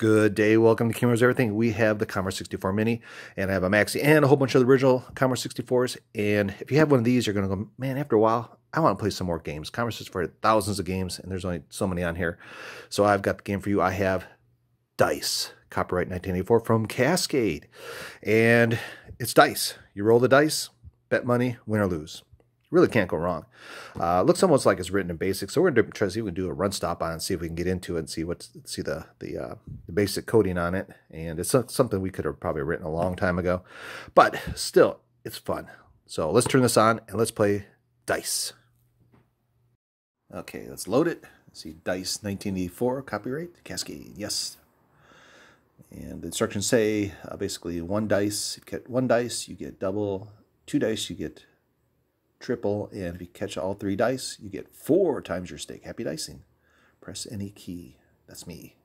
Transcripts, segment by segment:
Good day. Welcome to Kimmer's Everything. We have the Commodore 64 Mini, and I have a Maxi and a whole bunch of the original Commodore 64s. And if you have one of these, you're going to go, man, after a while, I want to play some more games. Commerce is for thousands of games, and there's only so many on here. So I've got the game for you. I have Dice, copyright 1984 from Cascade. And it's dice. You roll the dice, bet money, win or lose really can't go wrong. Uh, looks almost like it's written in BASIC, so we're going to try to see if we can do a run stop on it and see if we can get into it and see what see the the, uh, the basic coding on it. And it's something we could have probably written a long time ago, but still, it's fun. So let's turn this on and let's play Dice. Okay, let's load it. Let's see Dice 1984 copyright Cascade. Yes. And the instructions say uh, basically one dice, you get one dice, you get double, two dice, you get triple, and if you catch all three dice, you get four times your stake. Happy dicing. Press any key. That's me.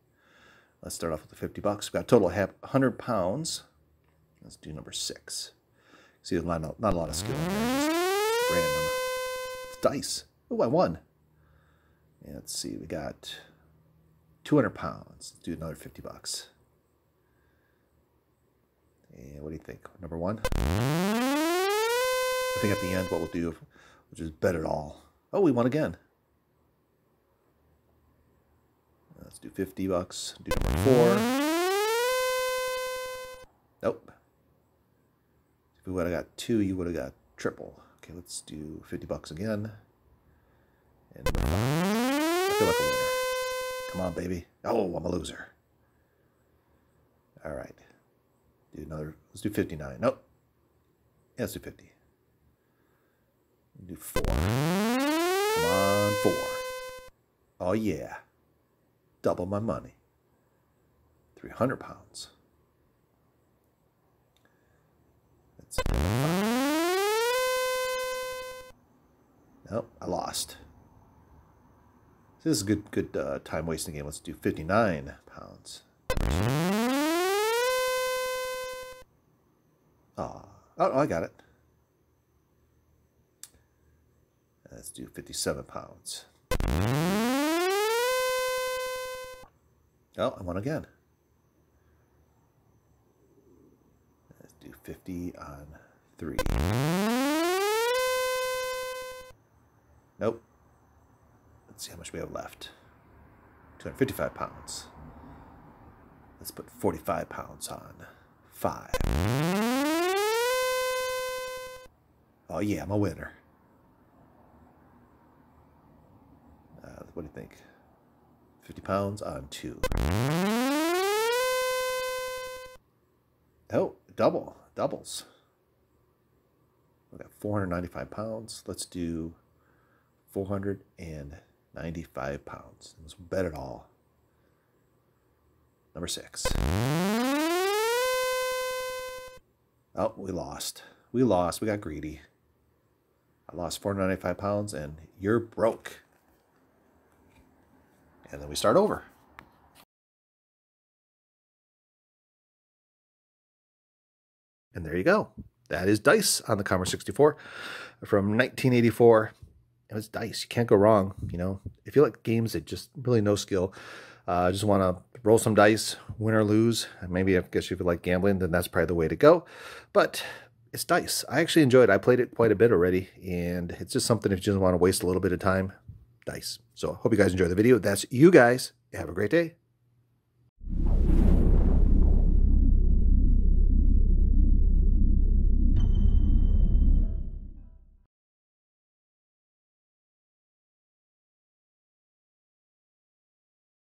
Let's start off with the 50 bucks. We've got a total of 100 pounds. Let's do number six. See, there's not, not a lot of skill in there, random. It's dice. Oh, I won. Yeah, let's see, we got 200 pounds. Let's do another 50 bucks. And what do you think? Number one? I think at the end what we'll do, which is bet it all. Oh, we won again. Let's do 50 bucks. Do number four. Nope. If we would have got two, you would have got triple. Okay, let's do 50 bucks again. And. I feel like a winner. Come on, baby. Oh, I'm a loser. All right. Do another. Let's do 59. Nope. Yeah, let's do 50 do four. Come on, four. Oh, yeah. Double my money. 300 pounds. That's Nope, I lost. This is a good, good uh, time wasting game. Let's do 59 pounds. Oh, oh, I got it. Let's do 57 pounds. Oh, I won again. Let's do 50 on 3. Nope. Let's see how much we have left. 255 pounds. Let's put 45 pounds on 5. Oh yeah, I'm a winner. what do you think? 50 pounds on two. Oh, double, doubles. We got 495 pounds. Let's do 495 pounds. Let's bet it all. Number six. Oh, we lost. We lost. We got greedy. I lost 495 pounds and you're broke and then we start over. And there you go. That is Dice on the Commodore 64 from 1984. It was Dice. You can't go wrong. You know, if you like games that just really no skill, uh, just want to roll some dice, win or lose. Maybe I guess if you like gambling, then that's probably the way to go. But it's Dice. I actually enjoyed it. I played it quite a bit already, and it's just something if you just want to waste a little bit of time, dice. So hope you guys enjoy the video. That's you guys. Have a great day.